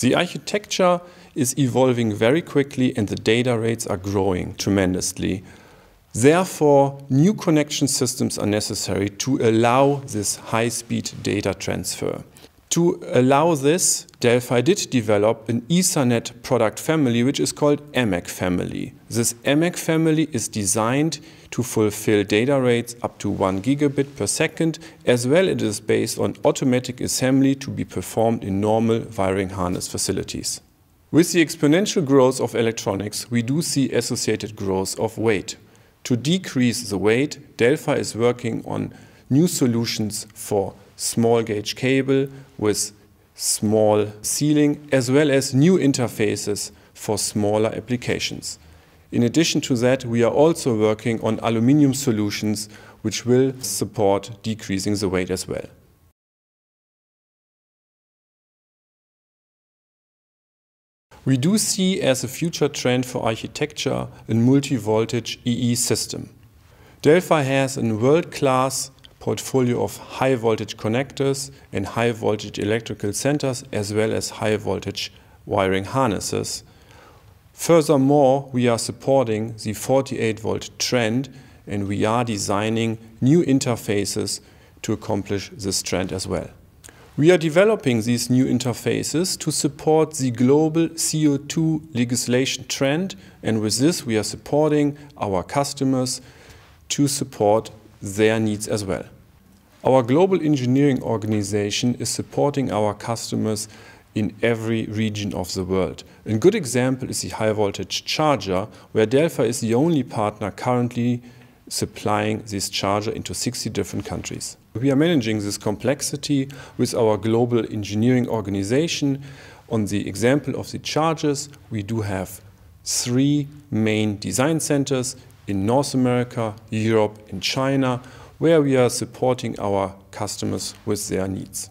The architecture is evolving very quickly and the data rates are growing tremendously. Therefore, new connection systems are necessary to allow this high-speed data transfer. To allow this, Delphi did develop an Ethernet product family which is called EMAC family. This EMAC family is designed to fulfill data rates up to 1 gigabit per second as well as it is based on automatic assembly to be performed in normal wiring harness facilities. With the exponential growth of electronics, we do see associated growth of weight. To decrease the weight, Delphi is working on new solutions for small gauge cable with small sealing, as well as new interfaces for smaller applications. In addition to that, we are also working on aluminium solutions which will support decreasing the weight as well. We do see as a future trend for architecture a multi-voltage EE system. Delphi has a world-class portfolio of high voltage connectors and high voltage electrical centers as well as high voltage wiring harnesses. Furthermore, we are supporting the 48 volt trend and we are designing new interfaces to accomplish this trend as well. We are developing these new interfaces to support the global CO2 legislation trend and with this we are supporting our customers to support their needs as well. Our global engineering organization is supporting our customers in every region of the world. A good example is the high voltage charger, where Delphi is the only partner currently supplying this charger into 60 different countries. We are managing this complexity with our global engineering organization. On the example of the chargers, we do have three main design centers in North America, Europe and China, where we are supporting our customers with their needs.